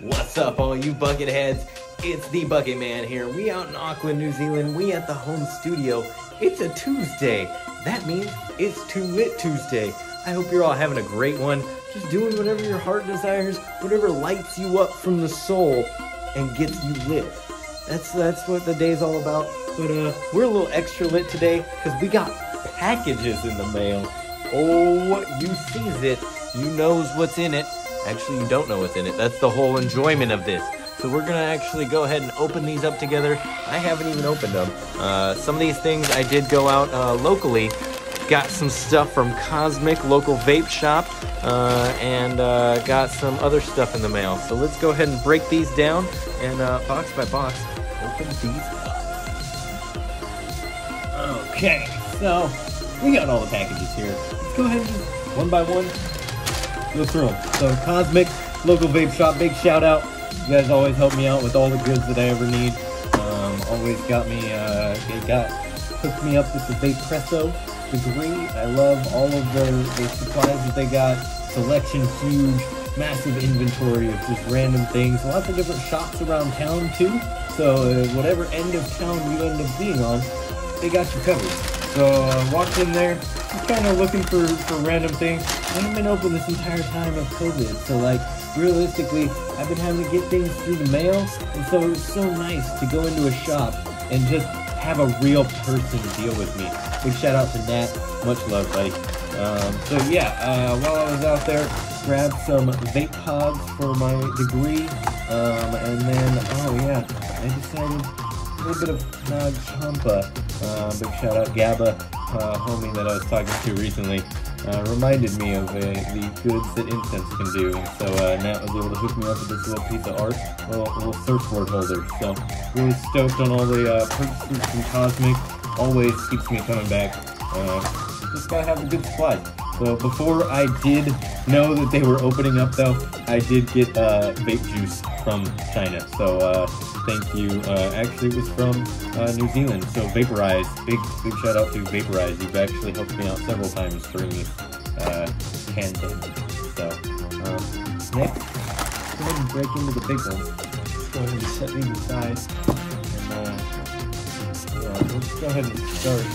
What's up, all you bucket heads? It's the Bucket Man here. We out in Auckland, New Zealand. We at the home studio. It's a Tuesday. That means it's Too Lit Tuesday. I hope you're all having a great one. Just doing whatever your heart desires, whatever lights you up from the soul and gets you lit. That's that's what the day's all about. But uh, we're a little extra lit today because we got packages in the mail. Oh, you sees it. You knows what's in it. Actually, you don't know what's in it. That's the whole enjoyment of this. So we're gonna actually go ahead and open these up together. I haven't even opened them. Uh, some of these things I did go out uh, locally. Got some stuff from Cosmic local vape shop, uh, and uh, got some other stuff in the mail. So let's go ahead and break these down and uh, box by box open these up. Okay, so we got all the packages here. Let's go ahead and one by one go through them. So Cosmic, local vape shop, big shout out. You guys always help me out with all the goods that I ever need. Um, always got me, uh, got hooked me up with the Vape Presso degree. I love all of the, the supplies that they got. Selection huge, massive inventory of just random things. Lots of different shops around town too. So uh, whatever end of town you end up being on, they got you covered. So uh, walked in there, just kind of looking for, for random things. I haven't been open this entire time of COVID, so like realistically, I've been having to get things through the mail, and so it was so nice to go into a shop and just have a real person deal with me. Big shout out to Nat, much love, buddy. Um, so yeah, uh, while I was out there, grabbed some vape pods for my degree, um, and then oh yeah, I decided a little bit of Nag Champa. Uh, big shout out Gaba, uh, homie that I was talking to recently. Uh, reminded me of uh, the goods that incense can do. So uh, Nat was able to hook me up with this little piece of art, little, little surfboard holder. So really stoked on all the uh, purchases from Cosmic. Always keeps me coming back. Uh, just gotta have a good supply. So before I did know that they were opening up though, I did get uh, vape juice from China. So uh, thank you. Uh, actually, it was from uh, New Zealand. So Vaporize, big big shout out to Vaporize. You've actually helped me out several times during this uh, pandemic. So next, let's go ahead and break into the big. Let's go ahead and set these aside. And uh, yeah, let's go ahead and start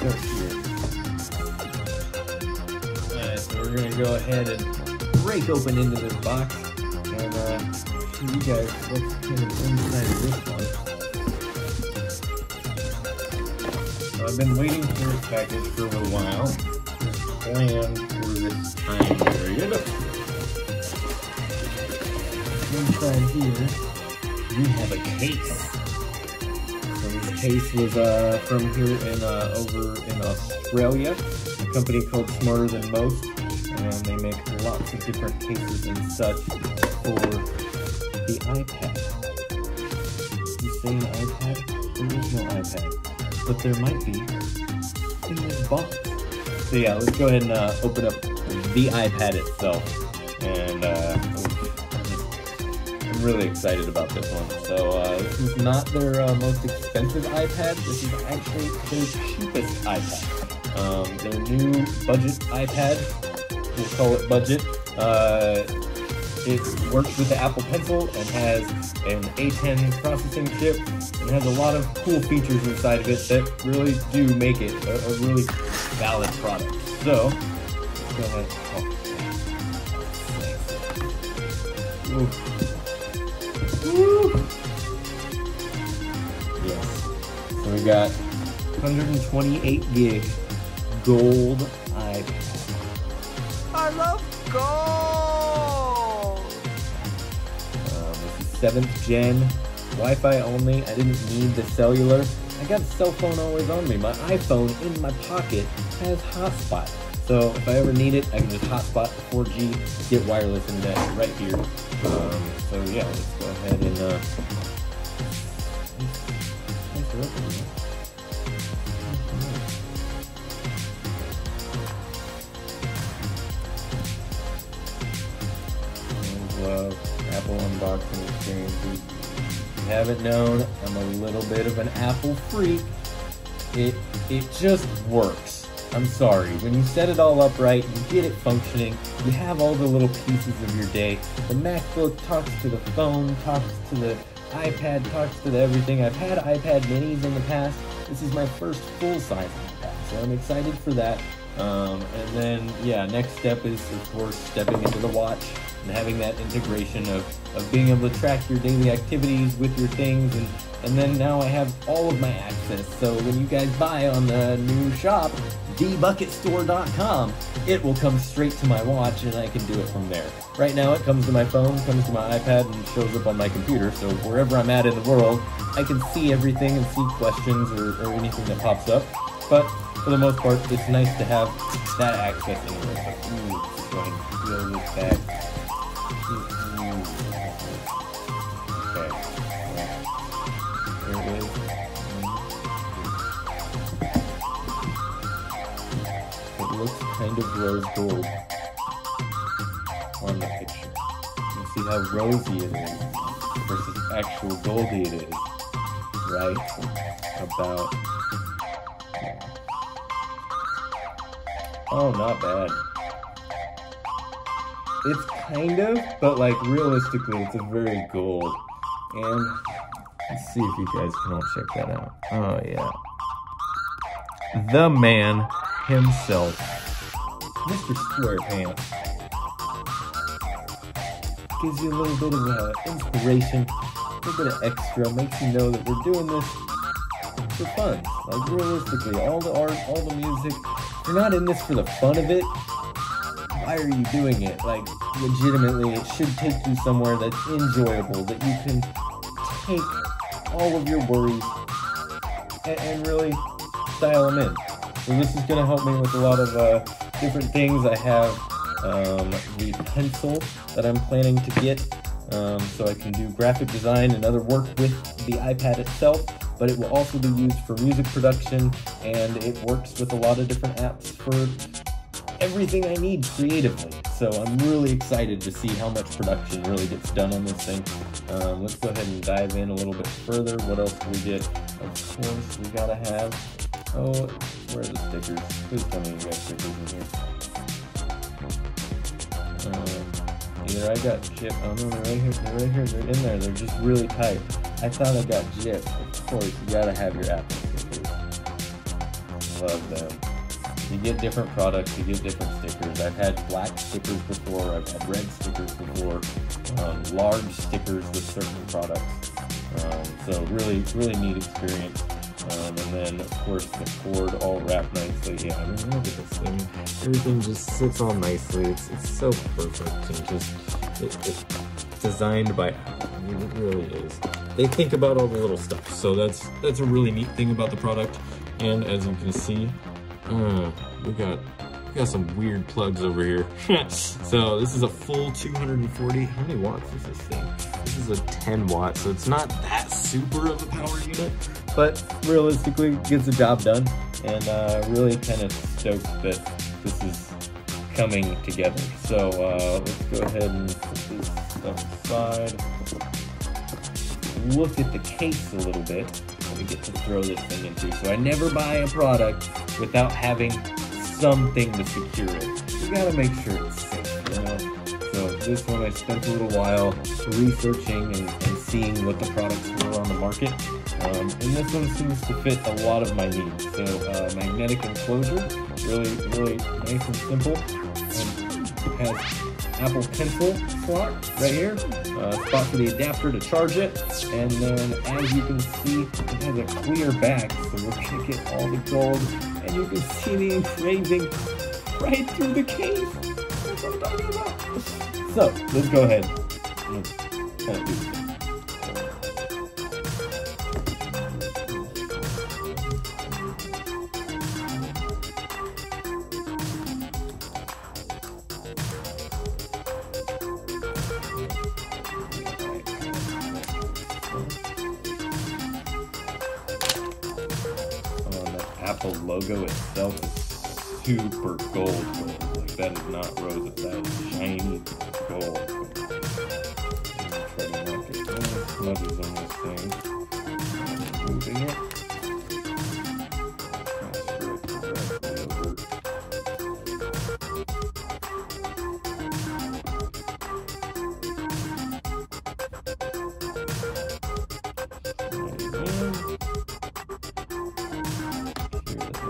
start So gonna go ahead and break open into this box and uh, you guys kind of inside of this one. So I've been waiting for this package for a little while. Planned for this time period. Inside here, we have a case. So this case was uh, from here in uh, over in Australia, a company called Smarter Than Most, and they make lots of different cases and such for the iPad. You say an iPad? There is no iPad, but there might be in this box. So yeah, let's go ahead and uh, open up the iPad itself, and uh, I'm really excited about this one. So uh, this is not their uh, most expensive iPad. This is actually their cheapest iPad. Um, their new budget iPad, we'll call it budget. Uh, it works with the Apple Pencil and has an A10 processing chip and has a lot of cool features inside of it that really do make it a, a really valid product. So, go ahead. Oh. Yes. So we got 128 gig gold gold. Um, this is seventh gen, Wi-Fi only. I didn't need the cellular. I got a cell phone always on me. My iPhone in my pocket has hotspot. So if I ever need it, I can just hotspot 4G, get wireless internet right here. Um, so yeah, let's go ahead and uh, Love Apple unboxing experiences. If you haven't known, I'm a little bit of an Apple freak. It it just works. I'm sorry. When you set it all up right, you get it functioning, you have all the little pieces of your day. The MacBook talks to the phone, talks to the iPad, talks to the everything. I've had iPad minis in the past. This is my first full-size iPad, so I'm excited for that. Um, and then, yeah, next step is, of course, stepping into the watch and having that integration of, of being able to track your daily activities with your things. And, and then now I have all of my access. So when you guys buy on the new shop, thebucketstore.com, it will come straight to my watch and I can do it from there. Right now it comes to my phone, comes to my iPad, and shows up on my computer. So wherever I'm at in the world, I can see everything and see questions or, or anything that pops up. But for the most part, it's nice to have that access anyway. So, ooh. There it is. It looks kind of rose gold on the picture. You see how rosy it is versus actual goldy it is. Right? About Oh, not bad. It's kind of, but like realistically, it's a very gold. And let's see if you guys can all check that out. Oh, yeah. The man himself, Mr. SquarePants. Gives you a little bit of uh, inspiration, a little bit of extra, makes you know that we're doing this for fun. Like realistically, all the art, all the music, you're not in this for the fun of it. Why are you doing it? Like legitimately, it should take you somewhere that's enjoyable, that you can take all of your worries and, and really style them in. So this is gonna help me with a lot of uh, different things. I have um, the pencil that I'm planning to get um, so I can do graphic design and other work with the iPad itself but it will also be used for music production and it works with a lot of different apps for everything I need creatively. So I'm really excited to see how much production really gets done on this thing. Um, let's go ahead and dive in a little bit further. What else do we get? Of course, we gotta have. Oh, where are the stickers? Please tell me you got stickers in here. Um, either I got Jip. Oh no, they're right here. They're right here. They're in there. They're just really tight. I thought I got Jip. Course, you gotta have your Apple stickers. Love them. You get different products, you get different stickers. I've had black stickers before, I've had red stickers before, um, large stickers with certain products. Um, so really, really neat experience. Um, and then of course the cord all wrapped nicely. Yeah, I mean look at this thing. Everything just sits all nicely. It's it's so perfect and just it, it's designed by it really is. They think about all the little stuff. So that's that's a really neat thing about the product. And as you can see, uh, we got we got some weird plugs over here. so this is a full 240. How many watts is this thing? This is a 10 watt, so it's not that super of a power unit, but realistically gets the job done. And uh, really kind of stoked that this is coming together. So uh, let's go ahead and this. Look at the case a little bit we get to throw this thing into. So I never buy a product without having something to secure it. You gotta make sure it's safe, you know? So this one I spent a little while researching and, and seeing what the products were on the market. Um, and this one seems to fit a lot of my needs. So uh, magnetic enclosure, really, really nice and simple. And has Apple Pencil slot right here, uh, spot for the adapter to charge it, and then as you can see, it has a clear back, so we're gonna get all the gold, and you can see the engraving right through the case. So let's go ahead. The logo itself is super gold. Like that is not rose, that is shiny gold. Try to knock it oh, smothers on this thing.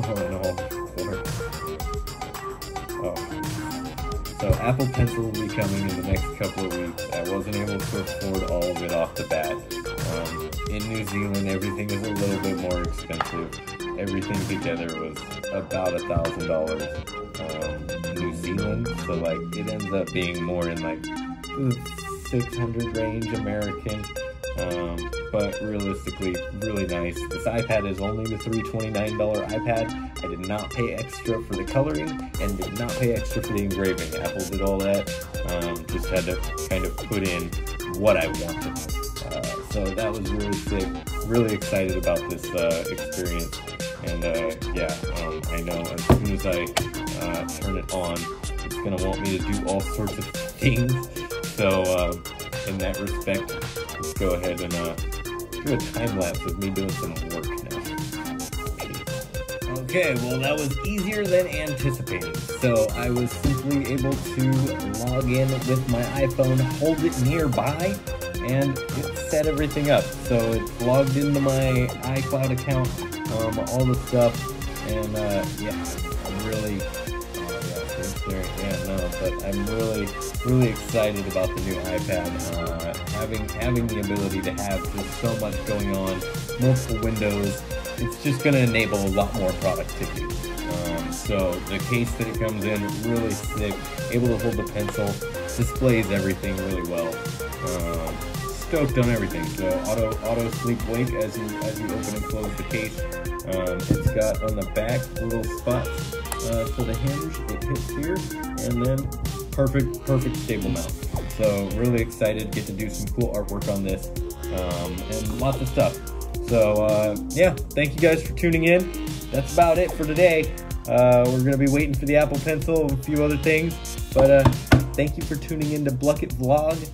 Oh, no. Oh. So Apple Pencil will be coming in the next couple of weeks. I wasn't able to afford all of it off the bat. Um, in New Zealand, everything is a little bit more expensive. Everything together was about a thousand dollars. Um, New Zealand, so like it ends up being more in like the 600 range American. Um, but realistically, really nice. This iPad is only the $329 iPad. I did not pay extra for the coloring and did not pay extra for the engraving. Apple did all that. Um, just had to kind of put in what I wanted. Uh, so that was really sick. Really excited about this uh, experience. And uh, yeah, um, I know as soon as I uh, turn it on, it's gonna want me to do all sorts of things. So uh, in that respect, let's go ahead and uh, do a time lapse of me doing some work now. Okay, well that was easier than anticipated. So I was simply able to log in with my iPhone, hold it nearby, and it set everything up. So it's logged into my iCloud account, um, all the stuff, and uh, yeah, I'm really, oh yeah, there, yeah, but I'm really, really excited about the new iPad. Uh, having having the ability to have just so much going on, multiple windows, it's just going to enable a lot more productivity. Um, so the case that it comes in, really sick, able to hold the pencil, displays everything really well. Um, stoked on everything. So auto auto sleep wake as you as you open and close the case. Um, it's got on the back little spots uh, for the hinge. It hits here, and then perfect perfect stable mount. So really excited, to get to do some cool artwork on this, um, and lots of stuff. So uh, yeah, thank you guys for tuning in. That's about it for today. Uh, we're gonna be waiting for the Apple Pencil and a few other things, but uh, thank you for tuning in to Blucket Vlog.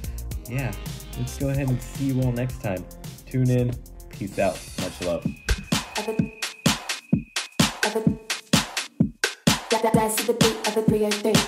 Yeah, let's go ahead and see you all next time. Tune in. Peace out. Much love. Dance to the beat of a 303.